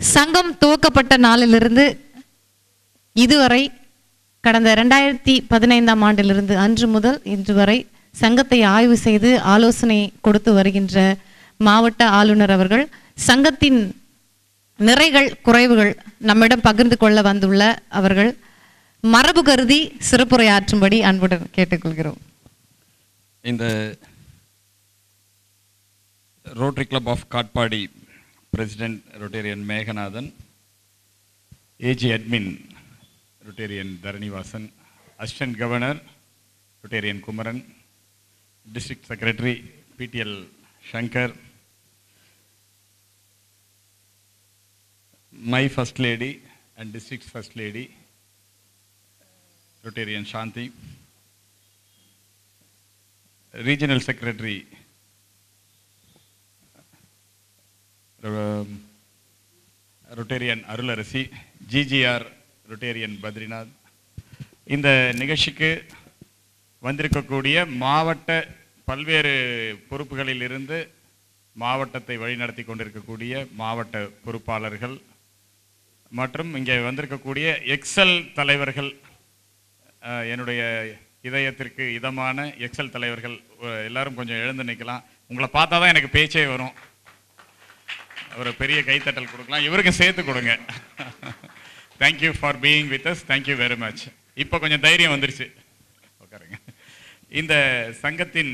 சங்கம் துவக்கப்பட்ட நாளிலிருந்து இதுவரை கடந்த ரெண்டாயிரத்தி பதினைந்தாம் ஆண்டிலிருந்து அன்று முதல் இன்று வரை சங்கத்தை ஆய்வு செய்து ஆலோசனை கொடுத்து வருகின்ற மாவட்ட ஆளுநர் அவர்கள் சங்கத்தின் நிறைகள் குறைவுகள் நம்மிடம் பகிர்ந்து கொள்ள வந்துள்ள அவர்கள் மரபு கருதி சிறப்புரையாற்றும்படி அன்புடன் கேட்டுக்கொள்கிறோம். இந்த Rotary club of Katpadi president Rotarian Meganathan AG admin Rotarian Dharanivasan assistant governor Rotarian Kumaran district secretary PDL Shankar my first lady and district first lady Rotarian Shanthi regional secretary Um, Rotarian Arularasi GGR Rotarian Badrinath. இந்த நிகழ்ச்சிக்கு வந்திருக்கக்கூடிய மாவட்ட பல்வேறு பொறுப்புகளில் இருந்து மாவட்டத்தை வழிநடத்தி கொண்டிருக்கக்கூடிய மாவட்ட பொறுப்பாளர்கள் மற்றும் இங்கே வந்திருக்கக்கூடிய எக்ஸல் தலைவர்கள் என்னுடைய இதயத்திற்கு இதமான எக்ஸல் தலைவர்கள் எல்லாரும் கொஞ்சம் எழுந்து நிற்கலாம் உங்களை பார்த்தா தான் எனக்கு பேச்சே வரும். ஒரு பெரிய கைத்தட்டல் கொடுக்கலாம். இவருக்கு சேர்த்து கொடுங்க. Thank you for being with us thank you very much இப்போ கொஞ்சம் தைரியம் வந்துருச்சு. உட்காருங்க. இந்த சங்கத்தின்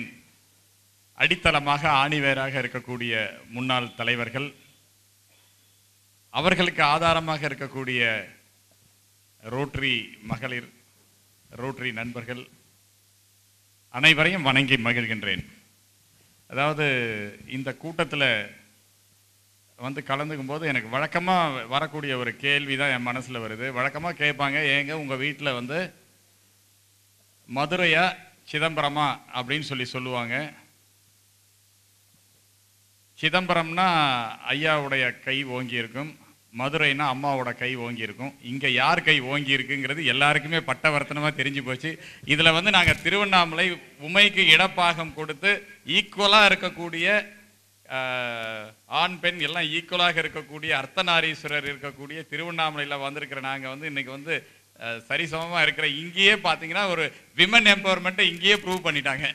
அடித்தளமாக ஆணிவேராக இருக்கக்கூடிய முன்னாள் தலைவர்கள் அவர்களுக்கு ஆதாரமாக இருக்கக்கூடிய ரோட்டரி மகளிர் ரோட்டரி நண்பர்கள் அனைவரையும் வணங்கி மகிழ்கின்றேன். அதாவது இந்த கூட்டத்தில் வந்து கலந்துக்கும் போது எனக்கு வழக்கமாக வரக்கூடிய ஒரு கேள்வி தான் என் மனசில் வருது. வழக்கமாக கேட்பாங்க ஏங்க உங்கள் வீட்டில் வந்து மதுரையா சிதம்பரமா? அப்படின்னு சொல்லி சொல்லுவாங்க. சிதம்பரம்னா ஐயாவுடைய கை ஓங்கி இருக்கும் மதுரைனா அம்மாவோட கை ஓங்கி இருக்கும் இங்கே யார் கை ஓங்கி இருக்குங்கிறது எல்லாருக்குமே பட்டவர்த்தனமாக தெரிஞ்சு போச்சு. இதில் வந்து நாங்கள் திருவண்ணாமலை உமைக்கு இடப்பாகம் கொடுத்து ஈக்குவலாக இருக்கக்கூடிய ஆண் பெண் எல்லாம் ஈக்குவலாக இருக்கக்கூடிய அர்த்தநாரீஸ்வரர் இருக்கக்கூடிய திருவண்ணாமலையில் வந்திருக்கிற நாங்கள் வந்து இன்றைக்கி வந்து சரிசமமாக இருக்கிற இங்கேயே பார்த்தீங்கன்னா ஒரு விமன் எம்பவர்மெண்ட்டை இங்கேயே ப்ரூவ் பண்ணிட்டாங்க.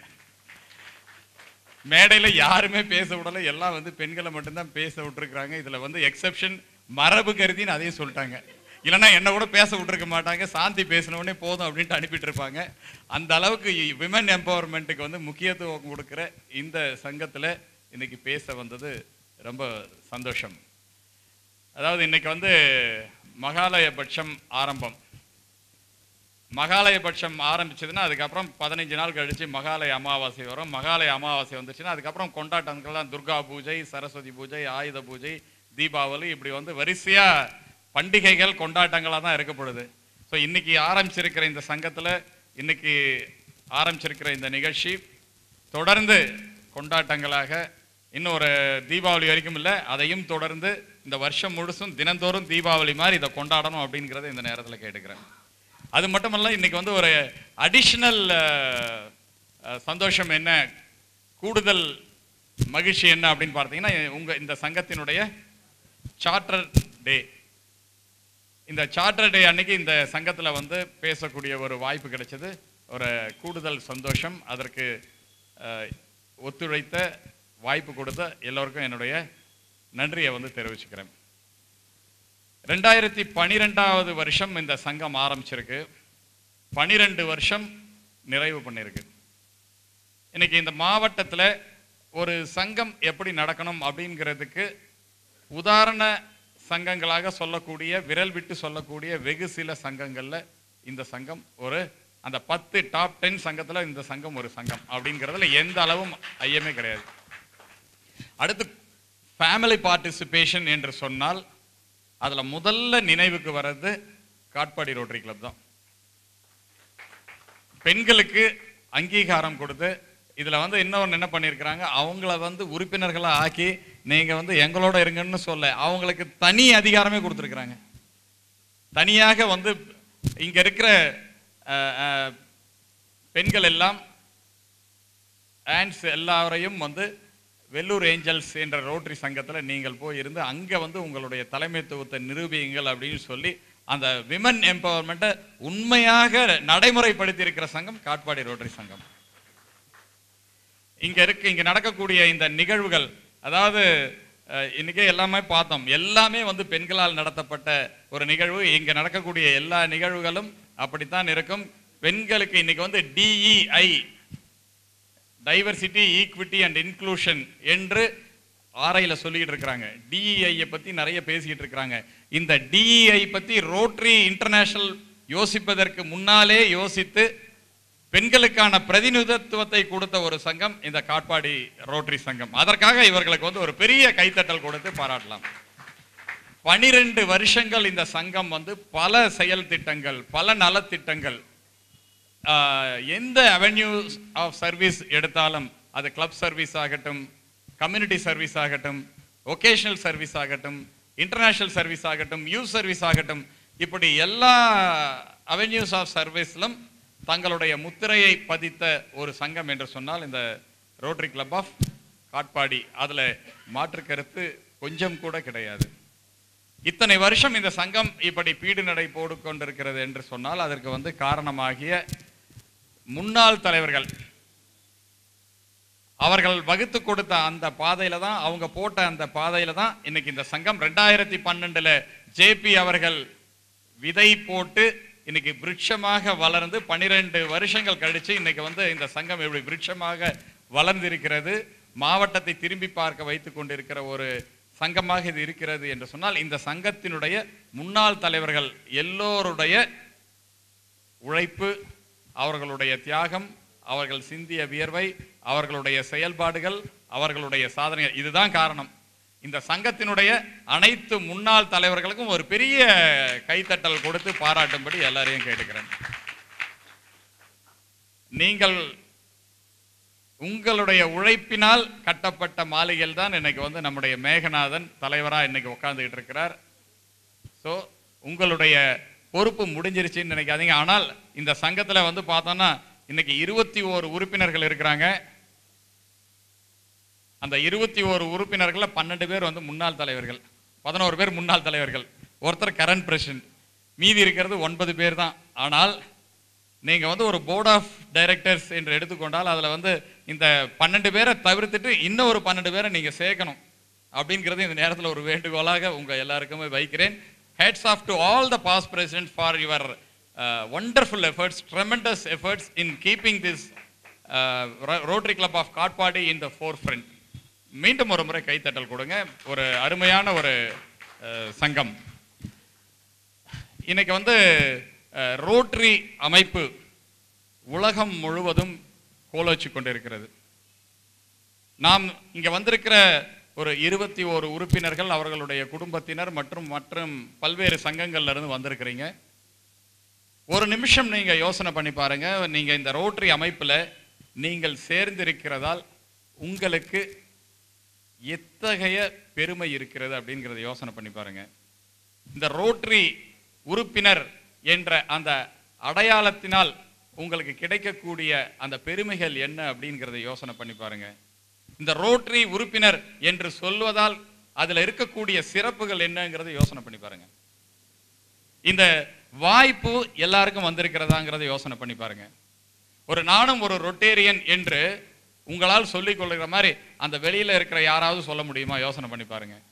மேடையில் யாருமே பேச விடலை எல்லாம் வந்து பெண்களை மட்டும்தான் பேச விட்டுருக்குறாங்க. இதில் வந்து எக்ஸெப்ஷன் மரபு கருதின்னு அதையும் சொல்லிட்டாங்க. இல்லைன்னா என்ன கூட பேச விட்டுருக்க மாட்டாங்க. சாந்தி பேசினவுடனே போதும் அப்படின்ட்டு அனுப்பிட்டு இருப்பாங்க. அந்த அளவுக்கு விமன் எம்பவர்மெண்ட்டுக்கு வந்து முக்கியத்துவம் கொடுக்குற இந்த சங்கத்தில் இன்றைக்கி பேச வந்தது ரொம்ப சந்தோஷம். அதாவது இன்னைக்கு வந்து மகாலயபட்சம் ஆரம்பம். மகாலயபட்சம் ஆரம்பிச்சதுன்னா அதுக்கப்புறம் பதினஞ்சு நாள் கழிச்சு மகாலய அமாவாசை வரும். மகாலய அமாவாசை வந்துச்சுன்னா அதுக்கப்புறம் கொண்டாட்டங்கள்லாம் துர்கா பூஜை சரஸ்வதி பூஜை ஆயுத பூஜை தீபாவளி இப்படி வந்து வரிசையாக பண்டிகைகள் கொண்டாட்டங்களாக தான் இருக்கப்படுது ஸோ இன்றைக்கி ஆரம்பிச்சிருக்கிற இந்த சங்கத்தில் இன்னைக்கு ஆரம்பிச்சிருக்கிற இந்த நிகழ்ச்சி தொடர்ந்து கொண்டாட்டங்களாக இன்னும் ஒரு தீபாவளி வரைக்கும் இல்லை அதையும் தொடர்ந்து இந்த வருஷம் முழுசும் தினந்தோறும் தீபாவளி மாதிரி இதை கொண்டாடணும் அப்படிங்கிறத இந்த நேரத்தில் கேட்டுக்கிறேன். அது மட்டுமல்ல இன்றைக்கி வந்து ஒரு அடிஷ்னல் சந்தோஷம் என்ன கூடுதல் மகிழ்ச்சி என்ன அப்படின்னு பார்த்தீங்கன்னா உங்கள் இந்த சங்கத்தினுடைய சார்ட்டர் டே இந்த சார்ட்டர் டே அன்னைக்கு இந்த சங்கத்தில் வந்து பேசக்கூடிய ஒரு வாய்ப்பு கிடைச்சது. ஒரு கூடுதல் சந்தோஷம் அதற்கு ஒத்துழைத்த வாய்ப்பு கொடுத்த எல்லோருக்கும் என்னுடைய நன்றியை வந்து தெரிவிச்சுக்கிறேன். ரெண்டாயிரத்தி பனிரெண்டாவது வருஷம் இந்த சங்கம் ஆரம்பிச்சிருக்கு. பனிரெண்டு வருஷம் நிறைவு பண்ணியிருக்கு இன்னைக்கு இந்த மாவட்டத்தில் ஒரு சங்கம் எப்படி நடக்கணும் அப்படிங்கிறதுக்கு உதாரண சங்கங்களாக சொல்லக்கூடிய விரல் விட்டு சொல்லக்கூடிய வெகு சில சங்கங்களில் இந்த சங்கம் ஒரு அந்த பத்து டாப் டென் சங்கத்தில் இந்த சங்கம் ஒரு சங்கம் அப்படிங்கிறதுல எந்த அளவும் ஐயமே கிடையாது. அடுத்து ஃபேமிலி பார்ட்டிசிபேஷன் என்று சொன்னால் அதுல முதல்ல நினைவுக்கு வர்றது காட்பாடி ரோட்டரி கிளப் தான். பெண்களுக்கு அங்கீகாரம் கொடுத்து இதுல வந்து இன்னொன்று என்ன பண்ணியிருக்கிறாங்க அவங்கள வந்து உறுப்பினர்களாக ஆக்கி நீங்க வந்து எங்களோட இருங்கன்னு சொல்ல அவங்களுக்கு தனி அதிகாரமே கொடுத்துருக்குறாங்க. தனியாக வந்து இங்க இருக்கிற அஹ், பெண்கள் எல்லாம் ஆண்ட்ஸ் எல்லாரையும் வந்து வெள்ளூர் ஏஞ்சல்ஸ் என்ற ரோட்டரி சங்கத்தில் நீங்கள் போய் இருந்து அங்கே வந்து உங்களுடைய தலைமைத்துவத்தை நிரூபியுங்கள் அப்படின்னு சொல்லி அந்த விமன் எம்பவர்மெண்ட்டை உண்மையாக நடைமுறைப்படுத்தி இருக்கிற சங்கம் காட்பாடி ரோட்டரி சங்கம். இங்கே இருக்கு இங்கே நடக்கக்கூடிய இந்த நிகழ்வுகள் அதாவது இன்றைக்கே எல்லாமே பார்த்தோம். எல்லாமே வந்து பெண்களால் நடத்தப்பட்ட ஒரு நிகழ்வு. இங்கே நடக்கக்கூடிய எல்லா நிகழ்வுகளும் அப்படித்தான் இருக்கும். பெண்களுக்கு இன்னைக்கு வந்து DEI diversity equity and inclusion என்று ஆரையில் சொல்லிக்கிட்டு இருக்கிறாங்க. டிஇஐயை பற்றி நிறைய பேசிக்கிட்டு இருக்கிறாங்க. இந்த டிஇஐ பற்றி ரோட்ரி இன்டர்நேஷனல் யோசிப்பதற்கு முன்னாலே யோசித்து பெண்களுக்கான பிரதிநிதித்துவத்தை கொடுத்த ஒரு சங்கம் இந்த காட்பாடி ரோட்டரி சங்கம். அதற்காக இவர்களுக்கு வந்து ஒரு பெரிய கைத்தட்டல் கொடுத்து பாராட்டலாம். பனிரெண்டு வருஷங்கள் இந்த சங்கம் வந்து பல செயல் திட்டங்கள் பல நலத்திட்டங்கள் எந்த அவென்யூஸ் ஆஃப் சர்வீஸ் எடுத்தாலும் அது கிளப் சர்வீஸ் ஆகட்டும் கம்யூனிட்டி சர்வீஸ் ஆகட்டும் ஒகேஷனல் சர்வீஸ் ஆகட்டும் இன்டர்நேஷனல் சர்வீஸ் ஆகட்டும் யூத் சர்வீஸ் ஆகட்டும் இப்படி எல்லா அவென்யூஸ் ஆஃப் சர்வீஸ்லும் தங்களுடைய முத்திரையை பதித்த ஒரு சங்கம் என்று சொன்னால் இந்த ரோட்டரி கிளப் ஆஃப் காட்பாடி. அதில் மாற்று கருத்து கொஞ்சம் கூட கிடையாது. இத்தனை வருஷம் இந்த சங்கம் இப்படி பீடு நடை போடு கொண்டிருக்கிறது என்று சொன்னால் அதற்கு வந்து காரணமாகிய முன்னாள் தலைவர்கள். அவர்கள் வகுத்து கொடுத்த அந்த பாதையில தான் அவங்க போட்ட அந்த பாதையில தான் இன்னைக்கு இந்த சங்கம். ரெண்டாயிரத்தி பன்னெண்டுல ஜேபி அவர்கள் விதை போட்டு இன்னைக்கு விருட்சமாக வளர்ந்து பன்னிரெண்டு வருஷங்கள் கழிச்சு இன்னைக்கு வந்து இந்த சங்கம் இப்படி விருட்சமாக வளர்ந்திருக்கிறது மாவட்டத்தை திரும்பி பார்க்க வைத்து கொண்டிருக்கிற ஒரு சங்கமாக இது இருக்கிறது என்று சொன்னால் இந்த சங்கத்தினுடைய முன்னாள் தலைவர்கள் எல்லோருடைய உழைப்பு அவர்களுடைய தியாகம் அவர்கள் சிந்திய வியர்வை அவர்களுடைய செயல்பாடுகள் அவர்களுடைய சாதனை இதுதான் காரணம். இந்த சங்கத்தினுடைய அனைத்து முன்னாள் தலைவர்களுக்கும் ஒரு பெரிய கைத்தட்டல் கொடுத்து பாராட்டும்படி எல்லாரையும் கேட்டுக்கிறேன். நீங்கள் உங்களுடைய உழைப்பினால் கட்டப்பட்ட மாளிகையில் தான் இன்னைக்கு வந்து நம்முடைய மேகநாதன் தலைவராக இன்னைக்கு உட்காந்துக்கிட்டு இருக்கிறார். ஸோ உங்களுடைய பொறுப்பு முடிஞ்சிருச்சுன்னு நினைக்காதீங்க. ஆனால் இந்த சங்கத்தில் வந்து பார்த்தோன்னா இன்னைக்கு இருபத்தி ஓரு உறுப்பினர்கள் இருக்கிறாங்க. அந்த இருபத்தி ஓரு உறுப்பினர்களில் பன்னெண்டு பேர் வந்து முன்னாள் தலைவர்கள். பதினோரு பேர் முன்னாள் தலைவர்கள். ஒருத்தர் கரண்ட் பிரசிடென்ட். மீதி இருக்கிறது ஒன்பது பேர் தான். ஆனால் நீங்கள் வந்து ஒரு போர்ட் ஆஃப் டைரக்டர்ஸ் என்று எடுத்துக்கொண்டால் அதில் வந்து இந்த பன்னெண்டு பேரை தவிர்த்துட்டு இன்னும் ஒரு பன்னெண்டு பேரை நீங்கள் சேர்க்கணும். அப்படிங்கிறது இந்த நேரத்தில் ஒரு வேண்டுகோளாக உங்கள் எல்லாருக்குமே வைக்கிறேன். Hats off to all the past president for your wonderful efforts tremendous efforts in keeping this Rotary club of Katpadi in the forefront மீண்டும் ஒரு முறை கைத்தட்டல் கொடுங்க. ஒரு அருமையான ஒரு சங்கம். இன்னைக்கு வந்து ரோட்ரி அமைப்பு உலகம் முழுவதும் கோலோச்சி கொண்டிருக்கிறது. நாம் இங்கே வந்திருக்கிற ஒரு இருபத்தி ஓரு உறுப்பினர்கள் அவர்களுடைய குடும்பத்தினர் மற்றும் மற்றும் பல்வேறு சங்கங்கள்லேருந்து வந்திருக்கிறீங்க. ஒரு நிமிஷம் நீங்கள் யோசனை பண்ணி பாருங்க. நீங்கள் இந்த ரோட்டரி அமைப்பில் நீங்கள் சேர்ந்திருக்கிறதால் உங்களுக்கு எத்தகைய பெருமை இருக்கிறது அப்படிங்கிறத யோசனை பண்ணி பாருங்க. இந்த ரோட்டரி உறுப்பினர் என்ற அந்த அடையாளத்தினால் உங்களுக்கு கிடைக்கக்கூடிய அந்த பெருமைகள் என்ன அப்படிங்கிறத யோசனை பண்ணி பாருங்கள் இந்த ரோட்டரி உறுப்பினர் என்று சொல்வதால் அதில் இருக்கக்கூடிய சிறப்புகள் என்னங்கிறத யோசனை பண்ணி பாருங்க. இந்த வாய்ப்பு எல்லாருக்கும் வந்திருக்கிறதாங்கிறத யோசனை பண்ணி பாருங்க. ஒரு நானும் ஒரு ரொட்டேரியன் என்று உங்களால் சொல்லிக் கொள்கிற மாதிரி அந்த வெளியில் இருக்கிற யாராவது சொல்ல முடியுமா? யோசனை பண்ணி பாருங்கள்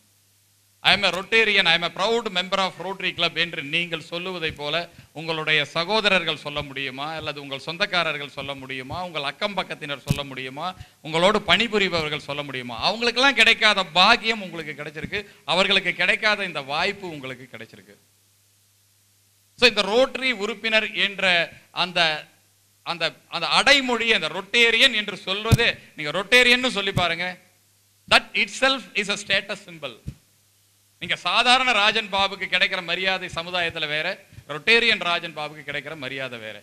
I am a Rotarian I am a proud member of Rotary club என்று நீங்கள் சொல்லுவதைப் போல உங்களுடைய சகோதரர்கள் சொல்ல முடியுமா? அல்லது உங்கள் சொந்தக்காரர்கள் சொல்ல முடியுமா? உங்கள் அக்கம் பக்கத்தினர் சொல்ல முடியுமா? உங்களோடு பணிபுரிபவர்கள் சொல்ல முடியுமா? அவங்களுக்கெல்லாம் கிடைக்காத பாக்கியம் உங்களுக்கு கிடைச்சிருக்கு. அவர்களுக்கு கிடைக்காத இந்த வாய்ப்பு உங்களுக்கு கிடைச்சிருக்கு. ஸோ இந்த ரோட்டரி உறுப்பினர் என்ற அந்த அந்த அந்த அடைமொழி அந்த ரொட்டேரியன் என்று சொல்வது நீங்கள் ரொட்டேரியன் சொல்லி பாருங்க. That itself is a status simple நீங்க சாதாரண ராஜன் பாபுக்கு கிடைக்கிற மரியாதை சமுதாயத்துல வேற ரொட்டேரியன் ராஜன் பாபுக்கு கிடைக்கிற மரியாதை வேற.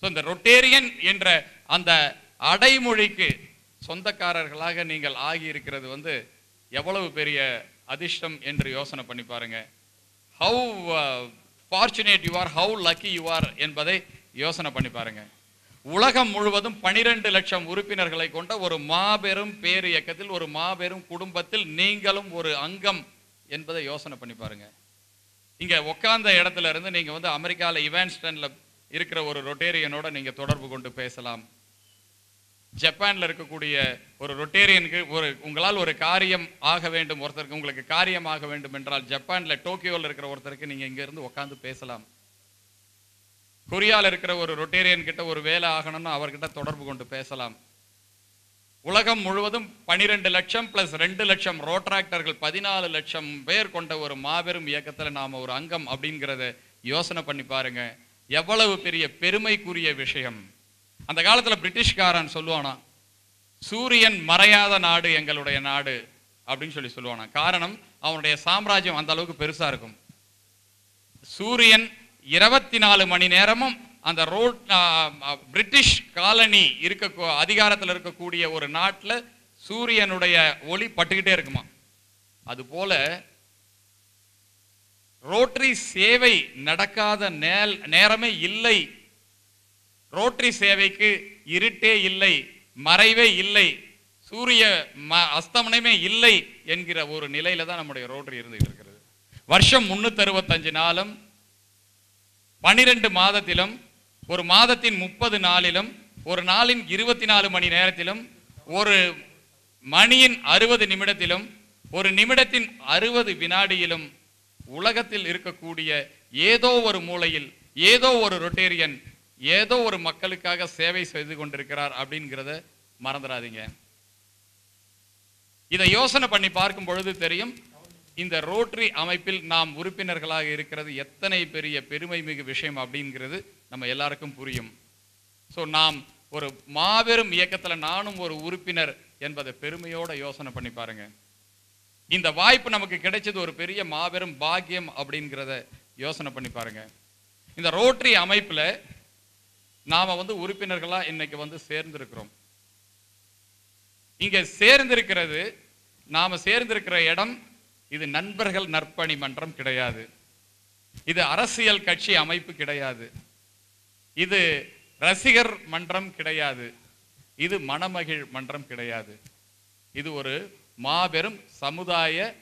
ஸோ இந்த ரொட்டேரியன் என்ற அந்த அடைமொழிக்கு சொந்தக்காரர்களாக நீங்கள் ஆகி இருக்கிறது வந்து எவ்வளவு பெரிய அதிர்ஷ்டம் என்று யோசனை பண்ணி பாருங்க. How fortunate you are how lucky you are என்பதை யோசனை பண்ணி பாருங்க. உலகம் முழுவதும் பனிரெண்டு லட்சம் உறுப்பினர்களை கொண்ட ஒரு மாபெரும் பேர் இயக்கத்தில் ஒரு மாபெரும் குடும்பத்தில் நீங்களும் ஒரு அங்கம் என்பதை யோசனை பண்ணி பாருங்க. இங்கே உட்காந்த இடத்துல இருந்து நீங்க வந்து அமெரிக்கால இவான்ஸ்டனில் இருக்கிற ஒரு ரொட்டேரியனோட நீங்க தொடர்பு கொண்டு பேசலாம். ஜப்பான்ல இருக்கக்கூடிய ஒரு ரொட்டேரியனுக்கு ஒரு உங்களால் ஒரு காரியம் ஆக வேண்டும் ஒருத்தருக்கு உங்களுக்கு காரியம் ஆக வேண்டும் என்றால் ஜப்பான்ல டோக்கியோல இருக்கிற ஒருத்தருக்கு நீங்க இங்கேருந்து உட்காந்து பேசலாம். கொரியால இருக்கிற ஒரு ரொட்டேரியன் கிட்ட ஒரு வேலை ஆகணும்னு அவர்கிட்ட தொடர்பு கொண்டு பேசலாம். உலகம் முழுவதும் பனிரெண்டு லட்சம் பிளஸ் ரெண்டு லட்சம் ரோட்ராக்டர்கள் பதினாலு லட்சம் பேர் கொண்ட ஒரு மாபெரும் இயக்கத்துல நாம ஒரு அங்கம் அப்படிங்கிறத யோசனை பண்ணி பாருங்க. எவ்வளவு பெரிய பெருமைக்குரிய விஷயம். அந்த காலத்துல பிரிட்டிஷ்காரன் சொல்லுவானா சூரியன் மறையாத நாடு எங்களுடைய நாடு அப்படின்னு சொல்லி சொல்லுவானா. காரணம் அவனுடைய சாம்ராஜ்யம் அந்த அளவுக்கு பெருசா இருக்கும். சூரியன் இருபத்தி நாலு மணி நேரமும் அந்த ரோட் பிரிட்டிஷ் காலனி இருக்க அதிகாரத்தில் இருக்கக்கூடிய ஒரு நாட்டில் சூரியனுடைய ஒளி பட்டுக்கிட்டே இருக்குமா? அதுபோல ரோட்டரி சேவை நடக்காத நேல் நேரமே இல்லை. ரோட்டரி சேவைக்கு இருட்டே இல்லை மறைவே இல்லை சூரிய ம- அஸ்தமனமே இல்லை என்கிற ஒரு நிலையில தான் நம்முடைய ரோட்டரி இருந்துகிட்டு இருக்கிறது. வருஷம் முன்னூத்தி அறுபத்தஞ்சு நாளும் பனிரெண்டு மாதத்திலும் ஒரு மாதத்தின் முப்பது நாளிலும் ஒரு நாளின் இருபத்தி நாலு மணி நேரத்திலும் ஒரு மணியின் அறுபது நிமிடத்திலும் ஒரு நிமிடத்தின் அறுபது வினாடியிலும் உலகத்தில் இருக்கக்கூடிய ஏதோ ஒரு மூலையில் ஏதோ ஒரு ரொட்டேரியன் ஏதோ ஒரு மக்களுக்காக சேவை செய்து கொண்டிருக்கிறார் அப்படிங்கிறத மறந்துடாதீங்க. இதை யோசனை பண்ணி பார்க்கும் பொழுது தெரியும் இந்த ரோட்டரி அமைப்பில் நாம் உறுப்பினர்களாக இருக்கிறது எத்தனை பெரிய பெருமை மிகு விஷயம் அப்படிங்கிறது நம்ம எல்லாருக்கும் புரியும். ஸோ நாம் ஒரு மாபெரும் இயக்கத்துல நானும் ஒரு உறுப்பினர் என்பதை பெருமையோட யோசனை பண்ணி பாருங்க. இந்த வாய்ப்பு நமக்கு கிடைச்சது ஒரு பெரிய மாபெரும் பாக்கியம் அப்படிங்கிறத யோசனை பண்ணி பாருங்க. இந்த ரோட்டரி அமைப்பில் நாம வந்து உறுப்பினர்களாக இன்னைக்கு வந்து சேர்ந்திருக்கிறோம். இங்கே சேர்ந்திருக்கிறது நாம சேர்ந்திருக்கிற இடம் இது நண்பர்கள் நற்பணி மன்றம் கிடையாது. இது அரசியல் கட்சி அமைப்பு கிடையாது. இது ரசிகர் மன்றம் கிடையாது. இது மணமகிழ் மன்றம் கிடையாது. இது ஒரு மாபெரும் சமுதாய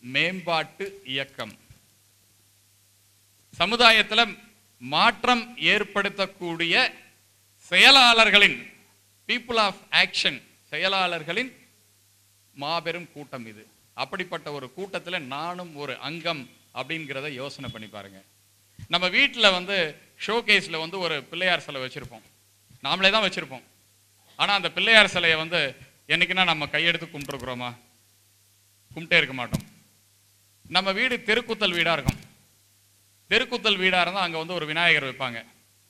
மேம்பாட்டு இயக்கம். சமுதாயத்தில் மாற்றம் ஏற்படுத்தக்கூடிய செயலாளர்களின் பீப்புள் ஆஃப் ஆக்ஷன் செயலாளர்களின் மாபெரும் கூட்டம் இது. அப்படிப்பட்ட ஒரு கூட்டத்தில் நானும் ஒரு அங்கம் அப்படிங்கிறத யோசனை பண்ணி பாருங்க. நம்ம வீட்டில் வந்து ஷோகேஸில் வந்து ஒரு பிள்ளையார் சிலை வச்சுருப்போம். நாமளே தான் வச்சுருப்போம். ஆனால் அந்த பிள்ளையார் சிலையை வந்து என்னைக்குன்னா நம்ம கையெடுத்து கும்பிட்டுருக்குறோமா? கும்பிட்டே இருக்க மாட்டோம். நம்ம வீடு தெருக்குத்தல் வீடாக இருக்கும். தெருக்குத்தல் வீடாக இருந்தால் அங்கே வந்து ஒரு விநாயகர் வைப்பாங்க.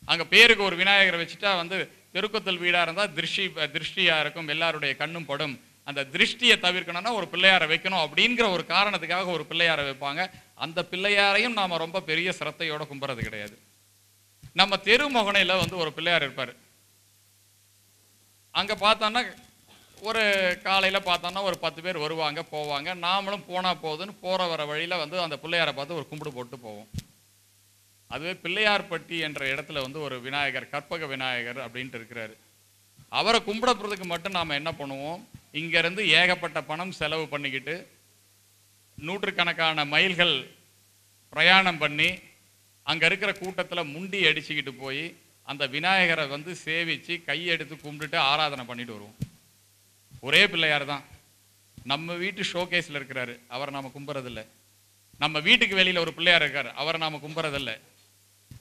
அங்கே பேருக்கு ஒரு விநாயகரை வச்சுட்டா வந்து தெருக்குத்தல் வீடாக இருந்தால் திருஷ்டி திருஷ்டியாக இருக்கும். எல்லாருடைய கண்ணும் படும். அந்த திருஷ்டியை தவிர்க்கணும்னா ஒரு பிள்ளையாரை வைக்கணும் அப்படிங்கிற ஒரு காரணத்துக்காக ஒரு பிள்ளையாரை வைப்பாங்க. அந்த பிள்ளையாரையும் நாம் ரொம்ப பெரிய சிரத்தையோட கும்புறது கிடையாது. நம்ம தெருமொகனையில் வந்து ஒரு பிள்ளையார் இருப்பார். அங்கே பார்த்தோன்னா ஒரு காலையில் பார்த்தோன்னா ஒரு பத்து பேர் வருவாங்க போவாங்க. நாமளும் போனால் போகுதுன்னு போகிற வர வழியில் வந்து அந்த பிள்ளையாரை பார்த்து ஒரு கும்பிடு போட்டு போவோம். அதுவே பிள்ளையார்பட்டி என்ற இடத்துல வந்து ஒரு விநாயகர் கற்பக விநாயகர் அப்படின்ட்டு இருக்கிறாரு. அவரை கும்பிடப்படுறதுக்கு மட்டும் நாம் என்ன பண்ணுவோம்? இங்கேருந்து ஏகப்பட்ட பணம் செலவு பண்ணிக்கிட்டு நூற்றுக்கணக்கான மைல்கள் பிரயாணம் பண்ணி அங்கே இருக்கிற கூட்டத்தில் முண்டி அடிச்சுக்கிட்டு போய் அந்த விநாயகரை வந்து சேவித்து கையெடுத்து கும்பிட்டுட்டு ஆராதனை பண்ணிட்டு வருவோம். ஒரே பிள்ளையார் தான். நம்ம வீட்டு ஷோகேஸில் இருக்கிறாரு. அவரை நாம் கும்புறதில்லை. நம்ம வீட்டுக்கு வெளியில் ஒரு பிள்ளையார் இருக்கார். அவரை நாம் கும்புறதில்லை.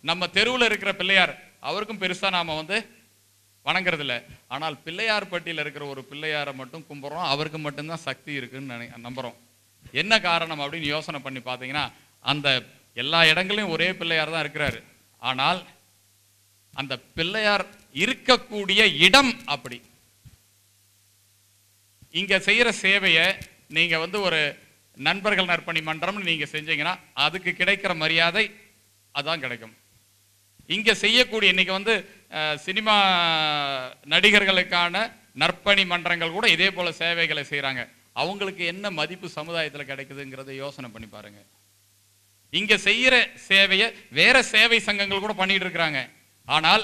நம்ம தெருவில் இருக்கிற பிள்ளையார் அவருக்கும் பெருசாக நாம் வந்து வணங்குறதில்ல. ஆனால் பிள்ளையார் பட்டியில் இருக்கிற ஒரு பிள்ளையாரை மட்டும் கும்பிட்றோம் அவருக்கு மட்டும்தான் சக்தி இருக்குன்னு நினை நம்புகிறோம் என்ன காரணம் அப்படின்னு யோசனை பண்ணி பார்த்தீங்கன்னா அந்த எல்லா இடங்களையும் ஒரே பிள்ளையார் தான் இருக்கிறாரு. ஆனால் அந்த பிள்ளையார் இருக்கக்கூடிய இடம் அப்படி. இங்கே செய்கிற சேவையை நீங்கள் வந்து ஒரு நண்பர்கள் நற்பணி மன்றம்னு நீங்கள் செஞ்சீங்கன்னா அதுக்கு கிடைக்கிற மரியாதை அதான் கிடைக்கும். இங்கே செய்யக்கூடிய இன்னைக்கு வந்து சினிமா நடிகர்களுக்கான நற்பணி மன்றங்கள் கூட இதே போல் சேவைகளை செய்கிறாங்க அவங்களுக்கு என்ன மதிப்பு சமுதாயத்தில் கிடைக்குதுங்கிறத யோசனை பண்ணி பாருங்க. இங்கே செய்கிற சேவையை வேற சேவை சங்கங்கள் கூட பண்ணிட்டு இருக்கிறாங்க ஆனால்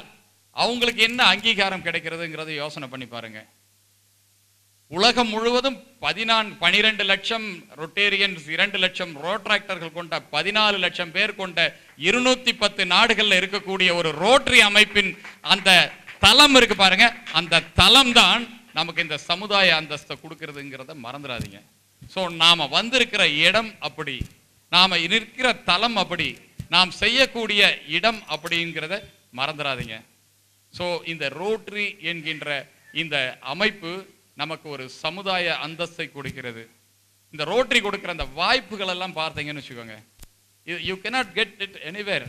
அவங்களுக்கு என்ன அங்கீகாரம் கிடைக்கிறதுங்கிறத யோசனை பண்ணி பாருங்க. உலகம் முழுவதும் பதினான்கு பனிரெண்டு லட்சம் ரொட்டேரியன்ஸ் இரண்டு லட்சம் ரோட்ராக்டர்கள் கொண்ட பதினாலு லட்சம் பேர் கொண்ட இருநூத்தி பத்து நாடுகளில் இருக்கக்கூடிய ஒரு ரோட்டரி அமைப்பின் அந்த தளம் இருக்கு பாருங்க. அந்த தளம் தான் நமக்கு இந்த சமுதாய அந்தஸ்தை கொடுக்கறதுங்கிறத மறந்துடாதீங்க. ஸோ நாம் வந்திருக்கிற இடம் அப்படி நாம் நிற்கிற தளம் அப்படி நாம் செய்யக்கூடிய இடம் அப்படிங்கிறத மறந்துடாதீங்க. ஸோ இந்த ரோட்ரி என்கின்ற இந்த அமைப்பு நமக்கு ஒரு சமுதாய அந்தஸ்தை கொடுக்கிறது. இந்த ரோட்ரி கொடுக்குற அந்த வாய்ப்புகள் எல்லாம் பார்த்தீங்கன்னு வச்சுக்கோங்க. You cannot get it anywhere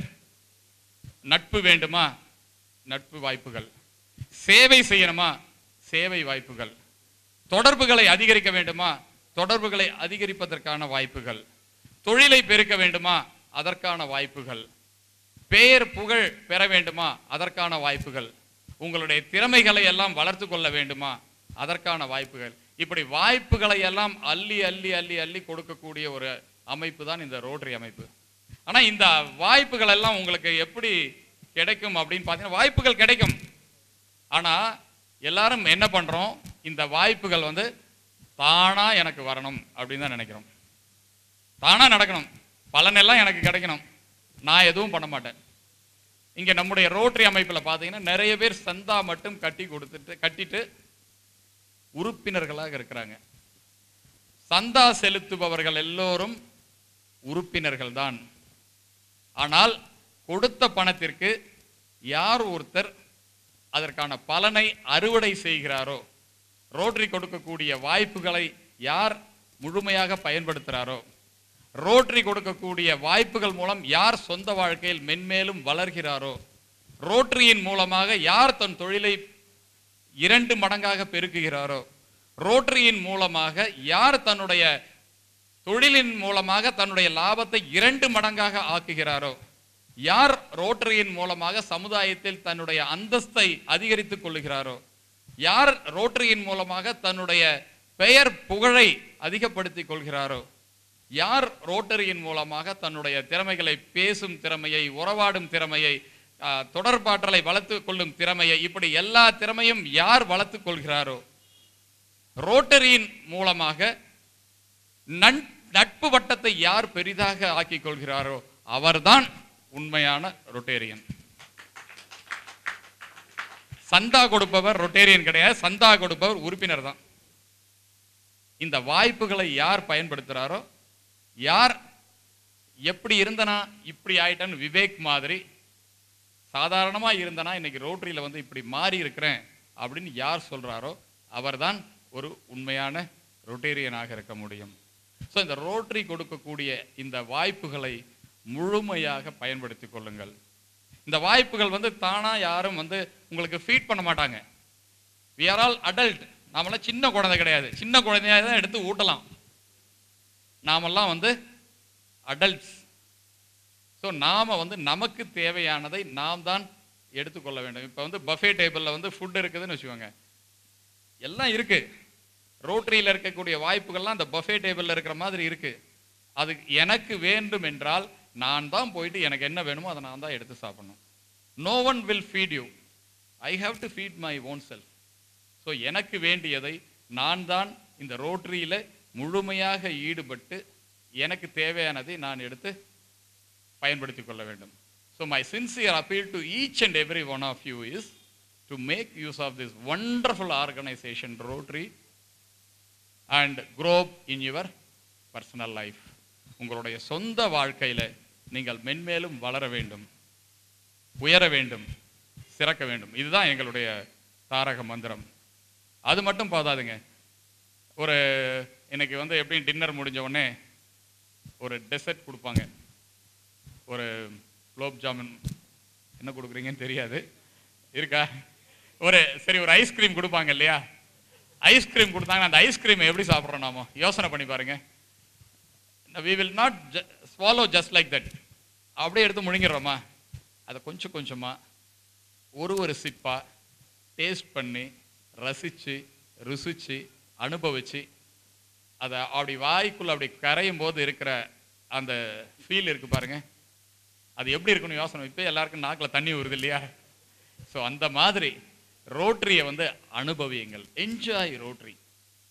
நட்பு வேண்டுமா? நட்பு வாய்ப்புகள். சேவை செய்யணுமா? சேவை வாய்ப்புகள். தொடர்புகளை அதிகரிக்க வேண்டுமா? தொடர்புகளை அதிகரிப்பதற்கான வாய்ப்புகள். தொழிலை பெருக்க வேண்டுமா? அதற்கான வாய்ப்புகள். பெயர் புகழ் பெற வேண்டுமா? அதற்கான வாய்ப்புகள். உங்களுடைய திறமைகளை எல்லாம் வளர்த்து கொள்ள வேண்டுமா? அதற்கான வாய்ப்புகள். இப்படி வாய்ப்புகளை எல்லாம் அள்ளி அள்ளி அள்ளி அள்ளி கொடுக்கக்கூடிய ஒரு அமைப்பு தான் இந்த ரோட்டரி அமைப்பு. ஆனால் இந்த வாய்ப்புகள் எல்லாம் உங்களுக்கு எப்படி கிடைக்கும் அப்படின்னு பார்த்தீங்கன்னா வாய்ப்புகள் கிடைக்கும். ஆனால் எல்லாரும் என்ன பண்ணுறோம் இந்த வாய்ப்புகள் வந்து தானாக எனக்கு வரணும் அப்படின்னு தான் நினைக்கிறோம். தானாக நடக்கணும். பலனெல்லாம் எனக்கு கிடைக்கணும். நான் எதுவும் பண்ண மாட்டேன். இங்கே நம்முடைய ரோட்டரி அமைப்பில் பார்த்தீங்கன்னா நிறைய பேர் சந்தா மட்டும் கட்டி கொடுத்துட்டு கட்டிட்டு உறுப்பினர்களாக இருக்கிறாங்க. சந்தா செலுத்துபவர்கள் எல்லோரும் உறுப்பினர்கள் தான் ஆனால் கொடுத்த பணத்திற்கு யார் ஒருத்தர் அதற்கான பலனை அறுவடை செய்கிறாரோ ரோட்டரி கொடுக்கக்கூடிய வாய்ப்புகளை யார் முழுமையாக பயன்படுத்துகிறாரோ ரோட்டரி கொடுக்கக்கூடிய வாய்ப்புகள் மூலம் யார் சொந்த வாழ்க்கையில் மென்மேலும் வளர்கிறாரோ ரோட்டரியின் மூலமாக யார் தன் தொழிலை இரண்டு மடங்காக பெருக்குகிறாரோ ரோட்டரியின் மூலமாக யார் தன்னுடைய தொழிலின் மூலமாக தன்னுடைய லாபத்தை இரண்டு மடங்காக ஆக்குகிறாரோ யார் ரோட்டரியின் மூலமாக சமுதாயத்தில் தன்னுடைய அந்தஸ்தை அதிகரித்துக் கொள்ளுகிறாரோ யார் ரோட்டரியின் மூலமாக தன்னுடைய பெயர் புகழை அதிகப்படுத்திக் கொள்கிறாரோ யார் ரோட்டரியின் மூலமாக தன்னுடைய திறமைகளை பேசும் திறமையை உறவாடும் திறமையை தொடர்பாற்றலை வளர்த்து கொள்ளும் திறமையை இப்படி எல்லா திறமையும் யார் வளர்த்துக் கொள்கிறாரோ ரோட்டரியின் மூலமாக நன்- நட்பு வட்டத்தை யார் பெரிதாக ஆக்கிக் கொள்கிறாரோ அவர்தான் உண்மையான ரொட்டேரியன். சந்தா கொடுப்பவர் ரொட்டேரியன் கிடையாது. சந்தா கொடுப்பவர் உறுப்பினர் தான். இந்த வாய்ப்புகளை யார் பயன்படுத்துறாரோ யார் எப்படி இருந்தனா இப்படி ஆயிட்டேன்னு விவேக் மாதிரி சாதாரணமா இருந்தனா இன்னைக்கு ரோட்டரியில் வந்து இப்படி மாறி இருக்கிறேன் அப்படின்னு யார் சொல்றாரோ அவர்தான் ஒரு உண்மையான ரொட்டேரியனாக இருக்க முடியும். ஸோ இந்த ரோட்டரி கொடுக்கக்கூடிய இந்த வாய்ப்புகளை முழுமையாக பயன்படுத்தி கொள்ளுங்கள். இந்த வாய்ப்புகள் வந்து தானாக யாரும் வந்து உங்களுக்கு ஃபீட் பண்ண மாட்டாங்க. வி ஆர் ஆல் அடல்ட் நாமெல்லாம் சின்ன குழந்தை கிடையாது. சின்ன குழந்தையாக தான் எடுத்து ஊட்டலாம். நாமெல்லாம் வந்து அடல்ட்ஸ் ஸோ நாம் வந்து நமக்கு தேவையானதை நாம் தான் எடுத்துக்கொள்ள வேண்டும். இப்போ வந்து பஃபே டேபிளில் வந்து ஃபுட் இருக்குதுன்னு வச்சுக்கோங்க. எல்லாம் இருக்குது ரோட்டரியில் இருக்கக்கூடிய வாய்ப்புகள்லாம் அந்த பஃபே டேபிளில் இருக்கிற மாதிரி இருக்குது அது எனக்கு வேண்டும் என்றால் நான் தான் போயிட்டு எனக்கு என்ன வேணுமோ அதை நான் தான் எடுத்து சாப்பிடணும். No one will feed you I have to feed my own self so எனக்கு வேண்டியதை நான் தான் இந்த ரோட்டரியில் முழுமையாக ஈடுபட்டு எனக்கு தேவையானதை நான் எடுத்து பயன்படுத்தி கொள்ள வேண்டும். So my sincere appeal to each and every one of you is to make use of this wonderful organisation Rotary and grow in your personal life உங்களுடைய சொந்த வாழ்க்கையில் நீங்கள் மென்மேலும் வளர வேண்டும் உயர வேண்டும் சிறக்க வேண்டும். இதுதான் எங்களுடைய தாரக மந்திரம். அது மட்டும் போதாதுங்க. ஒரு இன்னைக்கு வந்து எப்படியும் டின்னர் முடிஞ்ச உடனே ஒரு டெசர்ட் கொடுப்பாங்க. ஒரு குலோப் ஜாமுன் என்ன கொடுக்குறீங்கன்னு தெரியாது. இருக்கா? ஒரு சரி ஒரு ஐஸ்கிரீம் கொடுப்பாங்க இல்லையா? ஐஸ்கிரீம் கொடுத்தாங்க அந்த ஐஸ்கிரீமை எப்படி சாப்பிட்றோம் நாமோ? யோசனை பண்ணி பாருங்க. We will not swallow just like that அப்படியே எடுத்து முழுங்கிடுறோமா? அதை கொஞ்சம் கொஞ்சமாக ஒரு ஒரு சிப்பாக டேஸ்ட் பண்ணி ரசித்து ருசிச்சு அனுபவித்து அதை அப்படி வாய்க்குள்ளே அப்படி கரையும் போது இருக்கிற அந்த ஃபீல் இருக்குது பாருங்க. அது எப்படி இருக்குன்னு யோசனை. இப்போ எல்லாருக்கும் நாக்கில் தண்ணி வருது இல்லையா? ஸோ அந்த மாதிரி ரோட்ரியை வந்து அனுபவியுங்கள். Enjoy Rotary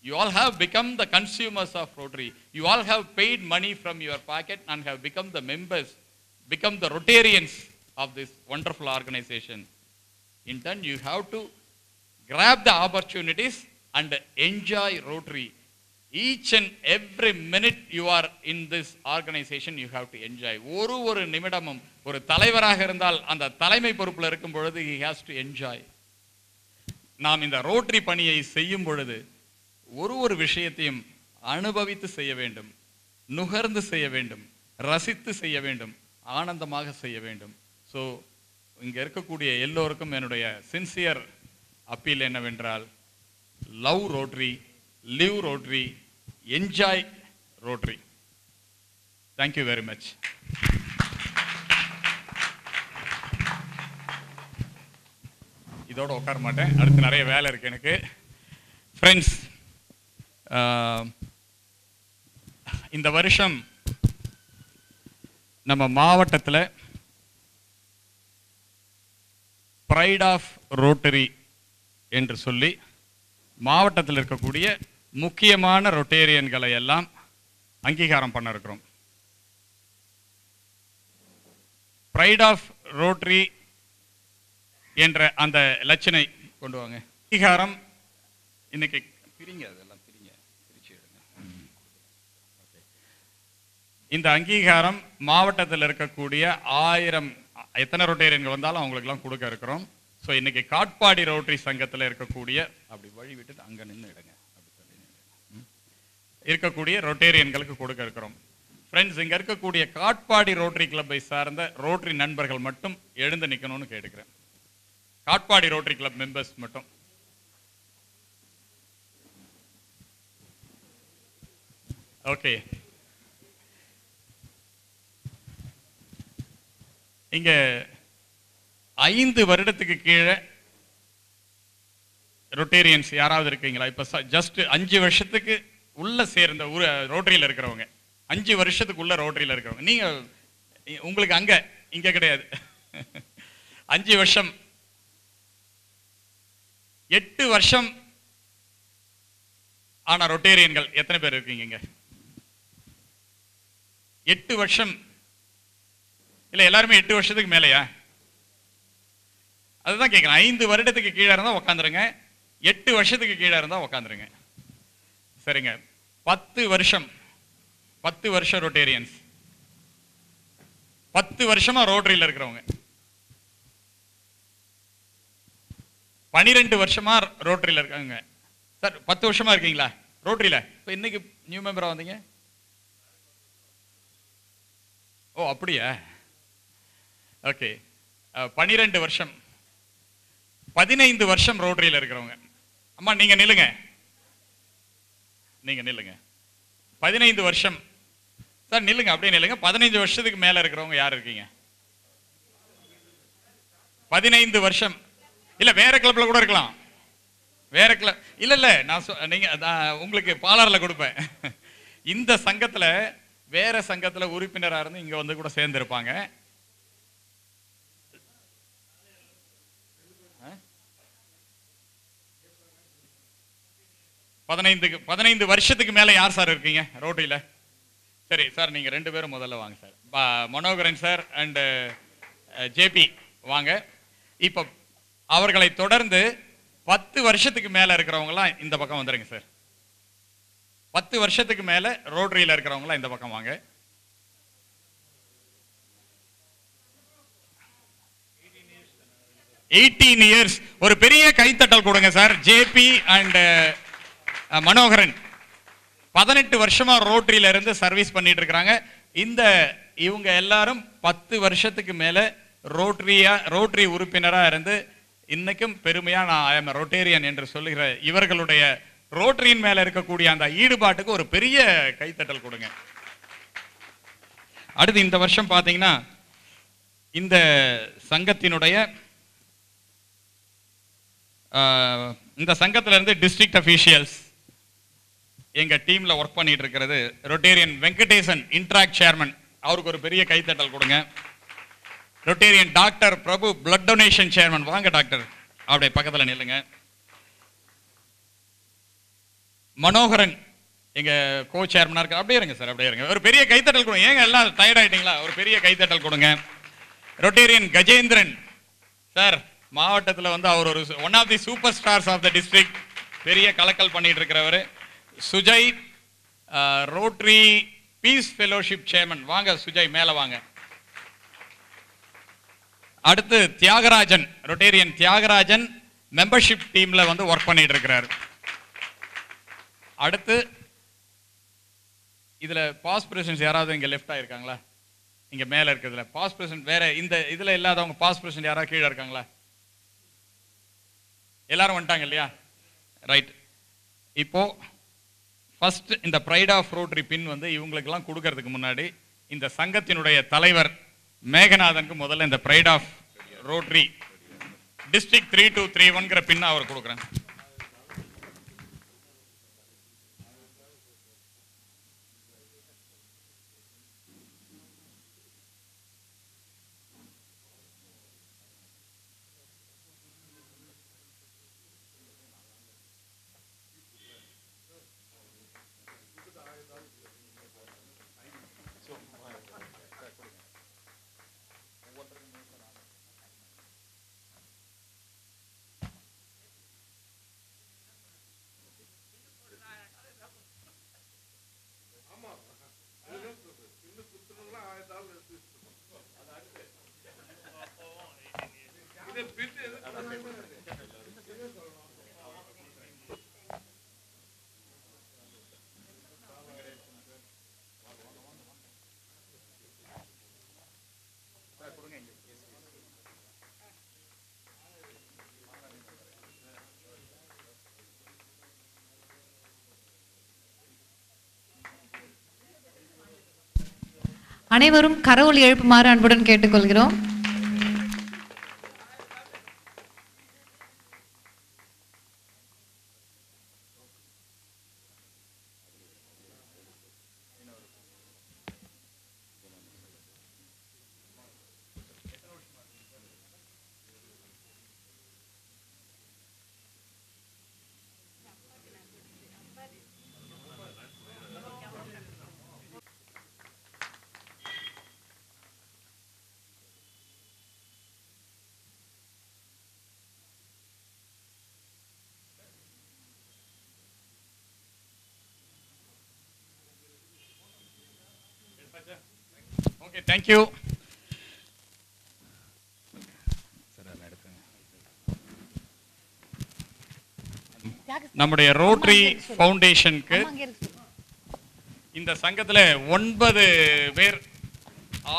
you all have become the consumers of Rotary you all have paid money from your pocket and have become the members become the Rotarians of this wonderful organisation in turn you have to grab the opportunities and enjoy rotary. Each and every minute you are in this organization you have to enjoy. ஒரு ஒரு நிமிடமும் ஒரு தலைவராக இருந்தால் அந்த தலைமை பொறுப்பில் இருக்கும் பொழுது he has to enjoy. நாம் இந்த ரோட்டரி பணியை செய்யும் பொழுது ஒரு ஒரு விஷயத்தையும் அனுபவித்து செய்ய வேண்டும் நுகர்ந்து செய்ய வேண்டும் ரசித்து செய்ய வேண்டும். ஆனந்தமாக செய்ய வேண்டும். ஸோ இங்கே இருக்கக்கூடிய எல்லோருக்கும் என்னுடைய சின்சியர் அப்பீல் என்னவென்றால் love Rotary live Rotary enjoy Rotary thank you very much இதோடு உட்கார மாட்டேன். அடுத்து நிறைய வேலை இருக்குது எனக்கு. ஃப்ரெண்ட்ஸ் இந்த வருஷம் நம்ம மாவட்டத்தில் ப்ரைட் ஆஃப் ரோட்டரி என்று சொல்லி மாவட்டத்தில் இருக்கக்கூடிய முக்கியமான ரொட்டேரியன்களை எல்லாம் அங்கீகாரம் பண்ண இருக்கிறோம். ப்ரைட் ஆஃப் ரோட்டரி என்ற அந்த லட்சணை கொண்டு வாங்க. அங்கீகாரம் இன்னைக்கு பிரிங்க அதெல்லாம் பிரிங்க பிரிச்சு எடுங்க ம். Okay. இந்த அங்கீகாரம் மாவட்டத்தில் இருக்கக்கூடிய ஆயிரம் எத்தனை ரொட்டேரியன்கள் வந்தாலும் அவங்களுக்குலாம் கொடுக்க இருக்கிறோம். ஸோ இன்னைக்கு காட்பாடி ரோட்டரி சங்கத்தில் இருக்கக்கூடிய அப்படி வழி விட்டுட்டு அங்கே நின்று இடங்க ம். இருக்கக்கூடிய ரொட்டேரியன்களுக்கு கொடுக்க இருக்கிறோம். ஃப்ரெண்ட்ஸ் இங்கே இருக்கக்கூடிய காட்பாடி ரோட்டரி கிளப்பை சார்ந்த ரோட்டரி நண்பர்கள் மட்டும் எழுந்து நிற்கணும்னு கேட்டுக்கிறேன். காட்பாடி ரோட்டரி கிளப் மெம்பர்ஸ் மட்டும். ஓகே இங்க ஐந்து வருடத்துக்கு கீழே ரொட்டேரியன்ஸ் யாராவது இருக்கீங்களா? இப்ப ஜஸ்ட் அஞ்சு வருஷத்துக்கு உள்ள சேர்ந்த ஊர் ரோட்டரியில் இருக்கிறவங்க. அஞ்சு வருஷத்துக்கு உள்ள ரோட்டரியில் இருக்கிறவங்க. நீங்க உங்களுக்கு அங்க இங்க கிடையாது. அஞ்சு வருஷம். எட்டு வருஷம் ஆன ரொட்டேரியன்கள் எத்தனை பேர் இருக்கீங்க எட்டு வருஷம் இல்ல எல்லாருமே எட்டு வருஷத்துக்கு மேலேயா? அதுதான் கேட்குறேன் ஐந்து வருடத்துக்கு கீழே இருந்தா உட்காந்துருங்க எட்டு வருஷத்துக்கு கீழே இருந்தா உக்காந்துருங்க. சரிங்க. பத்து வருஷம். பத்து வருஷம் ரொட்டேரியன்ஸ் பத்து வருஷமா ரோட்டரியில் இருக்கிறவங்க. பனிரெண்டு வருஷமா ரோட்டரியில் இருக்காங்க. சார் பத்து வருஷமா இருக்கீங்களா? ரோட்டரியில் இப்போ இன்னைக்கு நியூ மெம்பரா வந்தீங்க? ஓ அப்படியா? ஓகே. பனிரெண்டு வருஷம். பதினைந்து வருஷம் ரோட்டரியில் இருக்கிறவங்க. அம்மா நீங்கள் நில்லுங்க. நீங்கள் நில்லுங்க. பதினைந்து வருஷம். சார் நில்லுங்க அப்படியே நில்லுங்க. பதினைஞ்சு வருஷத்துக்கு மேலே இருக்கிறவங்க யார் இருக்கீங்க? பதினைந்து வருஷம். இல்லை வேற கிளப்பில் கூட இருக்கலாம். வேற கிளப் இல்லை இல்லை நான் சொ- நீங்கள் உங்களுக்கு பாலாரில் கொடுப்பேன். இந்த சங்கத்தில் வேற சங்கத்தில் உறுப்பினராக இருந்து இங்கே வந்து கூட சேர்ந்துருப்பாங்க. பதினைந்துக்கு பதினைந்து வருஷத்துக்கு மேலே யார் சார் இருக்கீங்க? ரோட்டரியில சரி சார் நீங்கள் ரெண்டு பேரும் முதல்ல வாங்க sir. Manoharan sir and JP வாங்க. இப்போ அவர்களை தொடர்ந்து பத்து வருஷத்துக்கு மேலே இருக்கிறவங்களாம் இந்த பக்கம் வந்துடுங்க சார். பத்து வருஷத்துக்கு மேலே ரோட்ரியில் இருக்கிறவங்களாம் இந்த பக்கம் வாங்க. Eighteen years. ஒரு பெரிய கைத்தட்டல் கொடுங்க சார். JP and Manoharan. பதினெட்டு வருஷமா ரோட்டரியில இருந்து சர்வீஸ் பண்ணிட்டு இருக்கிறாங்க இந்த இவங்க எல்லாரும் பத்து வருஷத்துக்கு மேல ரோட்டரியா ரோட்டரி உறுப்பினராக இருந்து இன்னைக்கும் பெருமையா நான் ஐ எம் ரோட்டேரியன் என்று சொல்லுகிற இவர்களுடைய ரோட்டரியின் மேல இருக்கக்கூடிய அந்த ஈடுபாட்டுக்கு ஒரு பெரிய கைத்தட்டல் கொடுங்க. அடுத்து இந்த வருஷம் பார்த்தீங்கன்னா இந்த சங்கத்தினுடைய இந்த சங்கத்திலிருந்து டிஸ்ட்ரிக்ட் அஃபீஷியல்ஸ் எங்க டீம்ல ஒர்க் பண்ணிட்டு இருக்கிறது ரொட்டேரியன் வெங்கடேசன் இன்ட்ராக்ட் சேர்மன் அவருக்கு ஒரு பெரிய கைத்தட்டல் கொடுங்க. Rotarian doctor Prabhu blood donation chairman வாங்க டாக்டர். அப்படியே பக்கத்தில் நில்லுங்க. மனோகரன் எங்க கோ சேர்மனா இருக்க அப்படியே இருங்க சார் அப்படியே இருங்க. ஒரு பெரிய கைத்தட்டல் கொடுங்க. ஏங்க எல்லாம் டயர்ட் ஆயிட்டீங்களா? ஒரு பெரிய கைத்தட்டல் கொடுங்க. ரொட்டேரியன் கஜேந்திரன். சார் மாவட்டத்தில் வந்து அவர் ஒரு one of the super stars of the district பெரிய கலக்கல் பண்ணிட்டு இருக்கிறவர். Sujay Rotary peace fellowship chairman வாங்க சுஜய் மேலே வாங்க. அடுத்து தியாகராஜன் ரொட்டேரியன் தியாகராஜன் மெம்பர்ஷிப் டீம்ல வந்து ஒர்க் பண்ணிட்டு இருக்கிறார். அடுத்து இதுல பாஸ் பிரசிடன்ஸ் யாராவது இங்க லெஃப்ட் ஆயிருக்காங்களா? இங்க மேல இருக்கிறதுல. பாஸ் பிரசிடன்ட் வேற இந்த இதுல இல்லாதவங்க பாஸ் பிரசிடன்ட் யாராவது கீழே இருக்காங்களா? எல்லாரும் வந்துட்டாங்க இல்லையா? ரைட் இப்போ ஃபஸ்ட் இந்த ப்ரைட் ஆஃப் ரோட்ரி பின் வந்து இவங்களுக்கெல்லாம் கொடுக்கறதுக்கு முன்னாடி இந்த சங்கத்தினுடைய தலைவர் மேகநாதனுக்கு முதல்ல இந்த pride of Rotary district three two three ஒன்கிற பின் அவர் கொடுக்குறேன். அனைவரும் கரவொலி எழுப்புமாறு அன்புடன் கேட்டுக்கொள்கிறோம். ஓகே தேங்க்யூ நம்முடைய ரோட்ரி ஃபவுண்டேஷனுக்கு இந்த சங்கத்துல ஒன்பது பேர்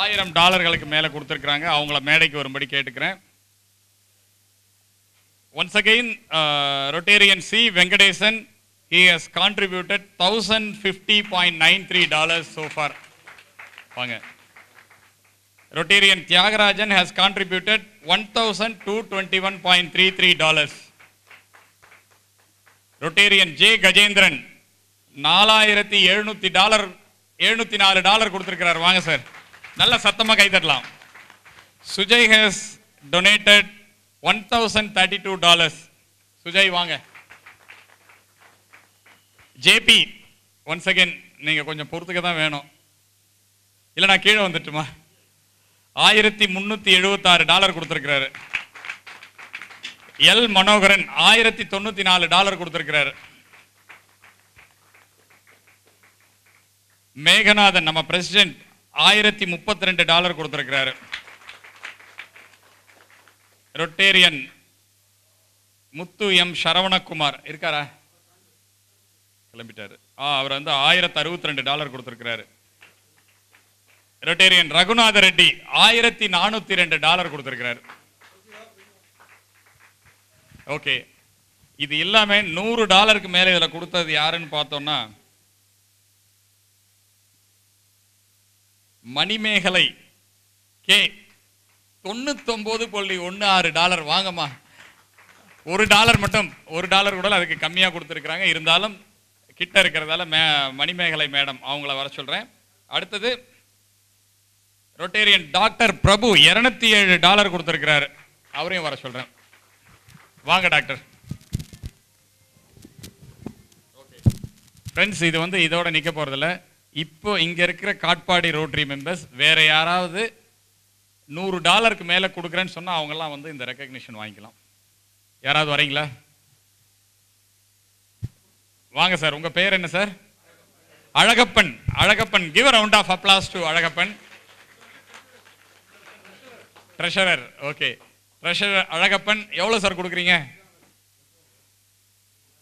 ஆயிரம் டாலர்களுக்கு மேல கொடுத்துருக்குறாங்க. அவங்கள மேடைக்கு வரும்படி கேட்டுக்கிறேன். Once again Rotarian C Venkatesan he has contributed thousand fifty point nine three dollars so far வாங்க Rotarian Thiyagarajan has contributed one thousand two twenty one point three three dollars Rotarian J Gajendran நாலாயிரத்தி எழுநூத்தி dollar எழுநூத்தி நாலு dollar கொடுத்திருக்கிறார். வாங்க sir நல்ல சத்தமாக கை Sujay has donated one thousand thirty two dollars Sujay வாங்க ஜேபி ஒன்ஸ் செகண்ட் நீங்கள் கொஞ்சம் பொறுத்துக்க தான் வேணும். இல்லை நான் கீழே வந்துட்டுமா? ஆயிரத்தி முன்னூத்தி எழுபத்தாறு டாலர் கொடுத்திருக்கிறாரு. எல் மனோகரன் ஆயிரத்தி தொண்ணூத்தி நாலு டாலர் கொடுத்திருக்கிறாரு. மேகநாதன் நம்ம பிரசிடென்ட் ஆயிரத்தி முப்பத்தி ரெண்டு டாலர் கொடுத்திருக்கிறாரு. Rotarian Muthu M Saravanakumar. இருக்காரா? கிளம்பிட்டாரு. ஆ அவர் வந்து ஆயிரத்தி அறுபத்தி ரெண்டு டாலர் கொடுத்திருக்கிறாரு. ரொட்டேரியன் ரகுநாத ரெட்டி ஆயிரத்தி நானூத்தி ரெண்டு டாலர் கொடுத்திருக்கிறார். ஓகே இது எல்லாமே நூறு டாலருக்கு மேல இதுல கொடுத்தது யாருன்னு பார்த்தோம்னா மணிமேகலை கே தொண்ணூத்தொன்பது புள்ளி ஒன்று ஆறு டாலர் வாங்கம்மா. ஒரு டாலர் மட்டும் ஒரு டாலர் கூட அதுக்கு கம்மியாக கொடுத்துருக்குறாங்க. இருந்தாலும் கிட்ட இருக்கிறதால மே மணிமேகலை மேடம் அவங்கள வர சொல்கிறேன் அடுத்தது ரொட்டேரியன் டாக்டர் பிரபு இருநூத்தி ஏழு டாலர் கொடுத்திருக்கிறாரு. அவரையும் வர சொல்கிறேன் வாங்க டாக்டர் ஃப்ரெண்ட்ஸ் இது வந்து இதோட நிற்க போகிறதில்ல இப்போ இங்கே இருக்கிற காட்பாடி ரோட்டரி மெம்பர்ஸ் வேறு யாராவது நூறு டாலருக்கு மேலே கொடுக்குறேன்னு சொன்னால் அவங்கெல்லாம் வந்து இந்த ரெக்கக்னிஷன் வாங்கிக்கலாம். யாராவது வரீங்களா? வாங்க சார் உங்கள் பேர் என்ன sir Alagappan. Alagappan. Give round of applause to Alagappan. Treasurer okay treasurer Alagappan எவ்வளோ சார் கொடுக்குறீங்க?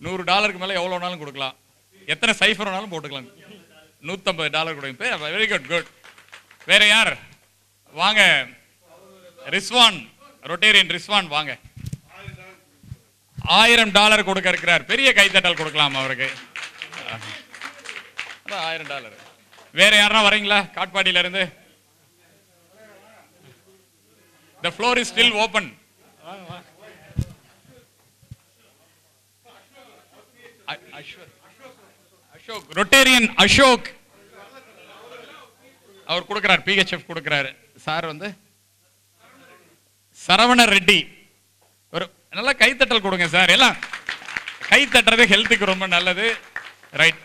நூறு டாலருக்கு மேலே எவ்வளோ வேணாலும் கொடுக்கலாம். எத்தனை சைஃபர் வேணாலும் போட்டுக்கலாம். நூற்றம்பது டாலர் கொடுங்க. வெரி குட் குட் வேற யார்? வாங்க. ரிஸ்வான் ரொட்டேரியன் ரிஸ்வான் வாங்க. ஆயிரம் டாலர் கொடுக்க இருக்கிறார். பெரிய கைத்தட்டல் கொடுக்கலாம் அவருக்கு. ஆயிரம் டாலர் வேற யாரா வரீங்களா? காட்பாடியில இருந்து? The floor is still open. அ- அஸ்வத். அசோக் ரொட்டேரியன் அசோக் அவர் கொடுக்கிறார் பிஹெச்எஃப் கொடுக்கிறாரு சார் வந்து? சரவண ரெட்டி ஒரு நல்லா கைத்தட்டல் கொடுங்க சார் எல்லாம் கை தட்டுறது ஹெல்த்துக்கு ரொம்ப நல்லது ரைட்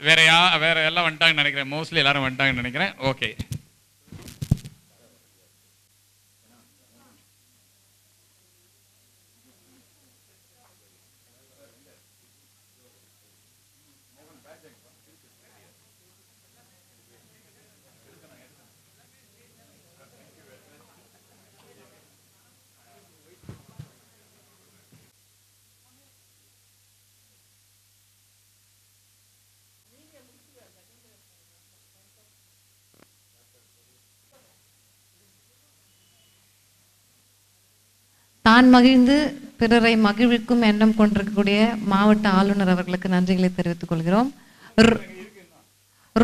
வேற யா வேற எல்லாம் வந்துட்டாங்கன்னு நினைக்கிறேன் மோஸ்ட்லி எல்லாரும் வந்துட்டாங்கன்னு நினைக்கிறேன் ஓகே தான் மகிழ்ந்து பிறரை மகிழ்விக்கும் எண்ணம் கொண்டிருக்கக்கூடிய மாவட்ட ஆளுநர் அவர்களுக்கு நன்றிகளை தெரிவித்துக் கொள்கிறோம்.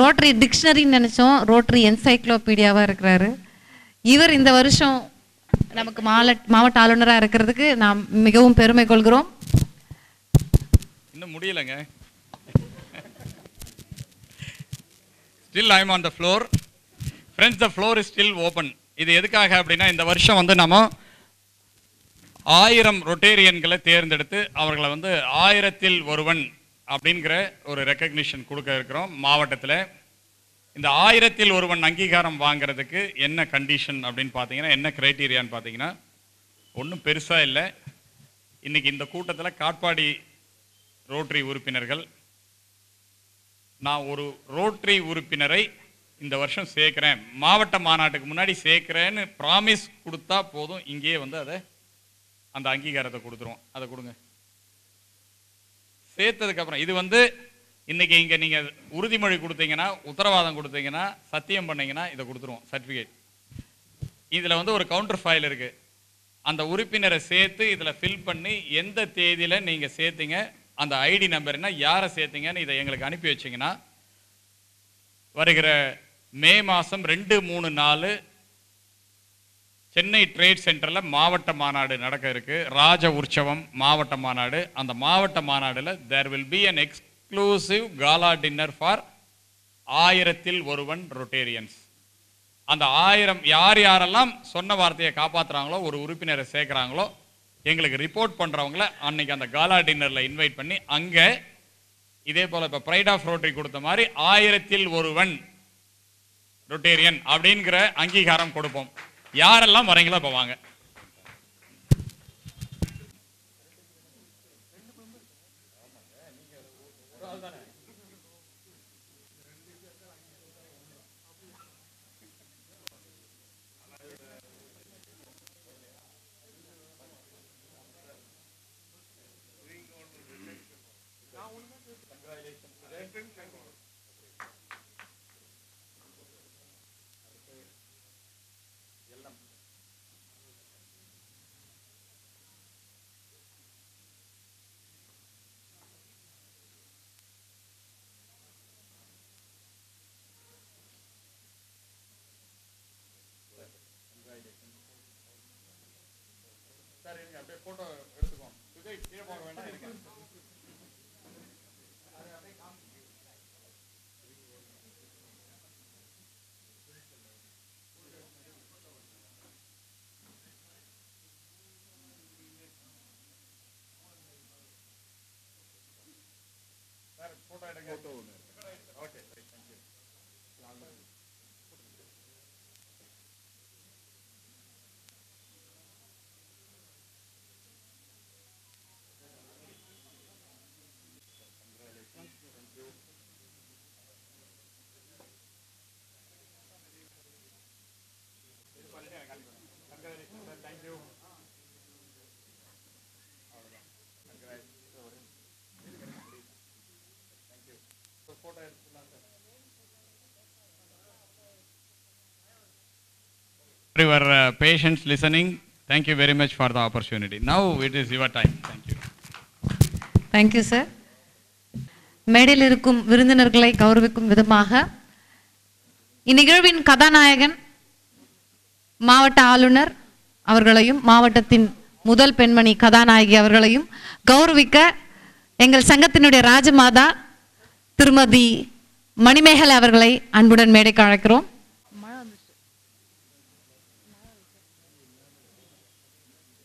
ரோட்டரி டிக்ஷனரின்னு நினைச்சோம். ரோட்டரி என்சைக்ளோபீடியாவா இருக்கிறாரு. இவர் இந்த வருஷம் நமக்கு மால மாவட்ட ஆளுநராக இருக்கிறதுக்கு நாம் மிகவும் பெருமை கொள்கிறோம். இன்னும் முடியலங்க. Still I'm on the floor friends the floor is still open இது எதுக்காக அப்படின்னா இந்த வருஷம் வந்து நம்ம ஆயிரம் ரொட்டேரியன்களை தேர்ந்தெடுத்து அவர்களை வந்து ஆயிரத்தில் ஒருவன் அப்படிங்கிற ஒரு ரெக்கக்னிஷன் கொடுக்க இருக்கிறோம் மாவட்டத்தில். இந்த ஆயிரத்தில் ஒருவன் அங்கீகாரம் வாங்குறதுக்கு என்ன கண்டிஷன் அப்படின்னு பார்த்தீங்கன்னா என்ன க்ரைட்டீரியான்னு பார்த்தீங்கன்னா ஒன்றும் பெருசாக இல்லை. இன்னைக்கு இந்த கூட்டத்தில் காட்பாடி ரோட்ரி உறுப்பினர்கள் நான் ஒரு ரோட்ரி உறுப்பினரை இந்த வருஷம் சேர்க்குறேன். மாவட்ட மாநாட்டுக்கு முன்னாடி சேர்க்குறேன்னு ப்ராமிஸ் கொடுத்தா போதும். இங்கேயே வந்து அதை அந்த அங்கீகாரத்தை கொடுத்துருவோம். அதை கொடுங்க. சேர்த்ததுக்கப்புறம் இது வந்து இன்றைக்கி இங்கே நீங்கள் உறுதிமொழி கொடுத்தீங்கன்னா உத்தரவாதம் கொடுத்தீங்கன்னா சத்தியம் பண்ணீங்கன்னா இதை கொடுத்துருவோம் சர்டிஃபிகேட் இதில் வந்து ஒரு கவுண்டர் ஃபைல் இருக்குது அந்த உறுப்பினரை சேர்த்து இதில் ஃபில் பண்ணி எந்த தேதியில் நீங்கள் சேர்த்தீங்க அந்த ஐடி நம்பர் என்ன யாரை சேர்த்தீங்கன்னு இதை எங்களுக்கு அனுப்பி வச்சீங்கன்னா வருகிற மே மாதம் ரெண்டு மூணு நாலு சென்னை ட்ரேட் சென்டரில் மாவட்ட மாநாடு நடக்க இருக்குது ராஜ உற்சவம் மாவட்ட மாநாடு. அந்த மாவட்ட மாநாடில் there will be an exclusive gala dinner for ஆயிரத்தில் ஒருவன் ரொட்டேரியன்ஸ் அந்த ஆயிரம் யார் யாரெல்லாம் சொன்ன வார்த்தையை காப்பாற்றுறாங்களோ ஒரு உறுப்பினரை சேர்க்குறாங்களோ எங்களுக்கு ரிப்போர்ட் பண்ணுறவங்கள அன்னைக்கு அந்த காலா டின்னரில் இன்வைட் பண்ணி அங்கே இதே போல் இப்போ ப்ரைட் ஆஃப் ரோட்டரி கொடுத்த மாதிரி ஆயிரத்தில் ஒருவன் ரொட்டேரியன் அப்படிங்கிற அங்கீகாரம் கொடுப்போம். யாரெல்லாம் வரீங்களோ போவாங்க வாங்க. Okay, thank you. Your uh, patience listening. Thank you very much for the opportunity. Now it is your time. Thank you. Thank you sir மேடையில் இருக்கும் விருந்தினர்களை கௌரவிக்கும் விதமாக இந்நிகழ்வின் கதாநாயகன் மாவட்ட ஆளுநர் அவர்களையும் மாவட்டத்தின் முதல் பெண்மணி கதாநாயகி அவர்களையும் கௌரவிக்க எங்கள் சங்கத்தினுடைய ராஜமாதா திருமதி மணிமேகலை அவர்களை அன்புடன் மேடைக்கு அழைக்கிறோம்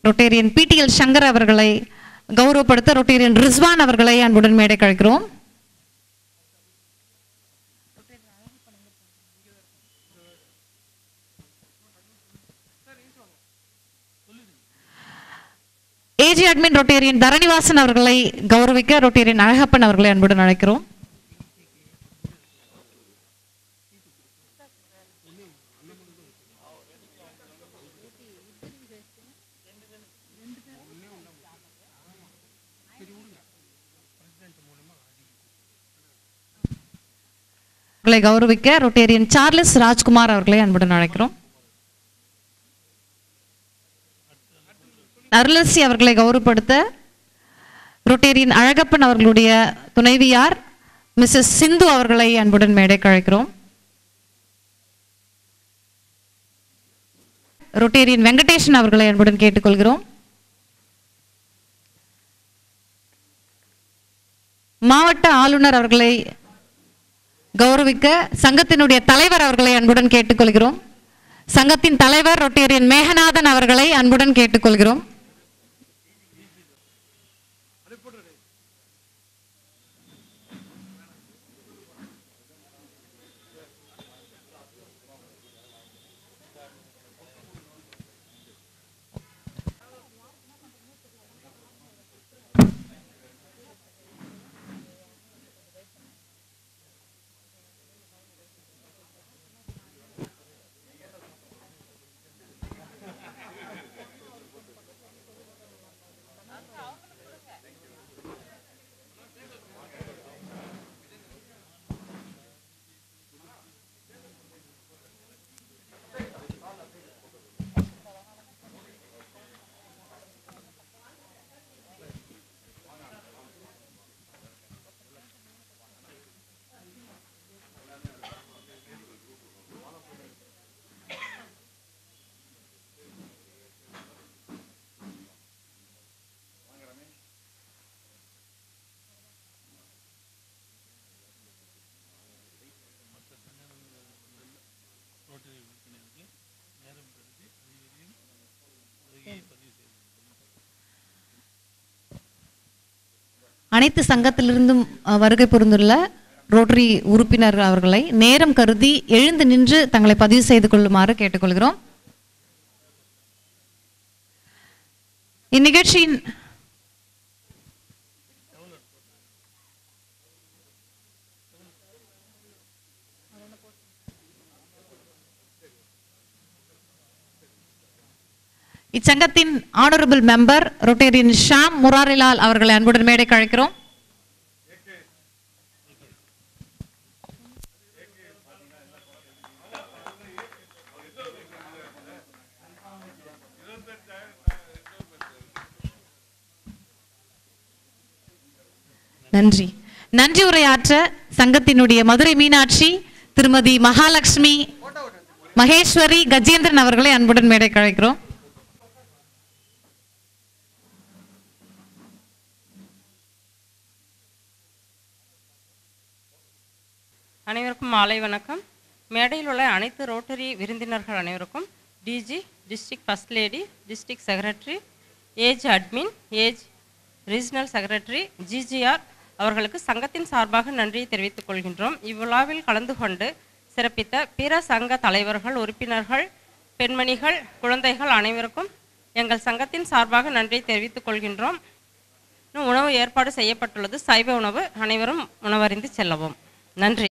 ரொட்டேரியன் பிடிஎல் சங்கர் அவர்களை கௌரவப்படுத்த ரொட்டேரியன் ரிஸ்வான் அவர்களை அன்புடன் மேடை கழிக்கிறோம். ஏஜி அட்மின் ரொட்டேரியன் தரணிவாசன் அவர்களை கௌரவிக்க ரொட்டேரியன் அழகப்பன் அவர்களை அன்புடன் அழைக்கிறோம். உங்களை கௌரவிக்க ரொட்டேரியன் சார்லஸ் ராஜ்குமார் அவர்களை அன்புடன் அழைக்கிறோம். அருளசி அவர்களை கௌரவப்படுத்த ரொட்டேரியன் அழகப்பன் அவர்களுடைய துணைவியார் மிஸ்ஸஸ் சிந்து அவர்களை அன்புடன் மேடைக்கு அழைக்கிறோம். ரொட்டேரியன் வெங்கடேஷன் அவர்களை அன்புடன் கேட்டுக்கொள்கிறோம். மாவட்ட ஆளுநர் அவர்களை கௌரவிக்க சங்கத்தினுடைய தலைவர் அவர்களை அன்புடன் கேட்டுக்கொள்கிறோம். சங்கத்தின் தலைவர் ரொட்டேரியன் மேகநாதன் அவர்களை அன்புடன் கேட்டுக்கொள்கிறோம். அனைத்து சங்கத்திலிருந்தும் வருகை புரிந்துள்ள ரோட்டரி உறுப்பினர் அவர்களை நேரம் கருதி எழுந்து நின்று தங்களை பதிவு செய்து கொள்ளுமாறு கேட்டுக்கொள்கிறோம். இந்நிகழ்ச்சியின் இச்சங்கத்தின் honourable member Rotarian Sham Murarilal அவர்களை அன்புடன் மேடை கழிக்கிறோம் நன்றி. நன்றி உரையாற்ற சங்கத்தினுடைய மதுரை மீனாட்சி திருமதி மகாலட்சுமி மகேஸ்வரி கஜேந்திரன் அவர்களை அன்புடன் மேடை கழிக்கிறோம் அனைவருக்கும் மாலை வணக்கம். மேடையில் உள்ள அனைத்து ரோட்டரி விருந்தினர்கள் அனைவருக்கும் DG district first lady district secretary AG admin AG regional secretary GGR அவர்களுக்கு சங்கத்தின் சார்பாக நன்றியை தெரிவித்துக் கொள்கின்றோம். இவ்விழாவில் கலந்து கொண்டு சிறப்பித்த பிற சங்க தலைவர்கள் உறுப்பினர்கள் பெண்மணிகள் குழந்தைகள் அனைவருக்கும் எங்கள் சங்கத்தின் சார்பாக நன்றியை தெரிவித்துக் கொள்கின்றோம். உணவு ஏற்பாடு செய்யப்பட்டுள்ளது. சைவ உணவு அனைவரும் உணவறிந்து செல்லவும். நன்றி.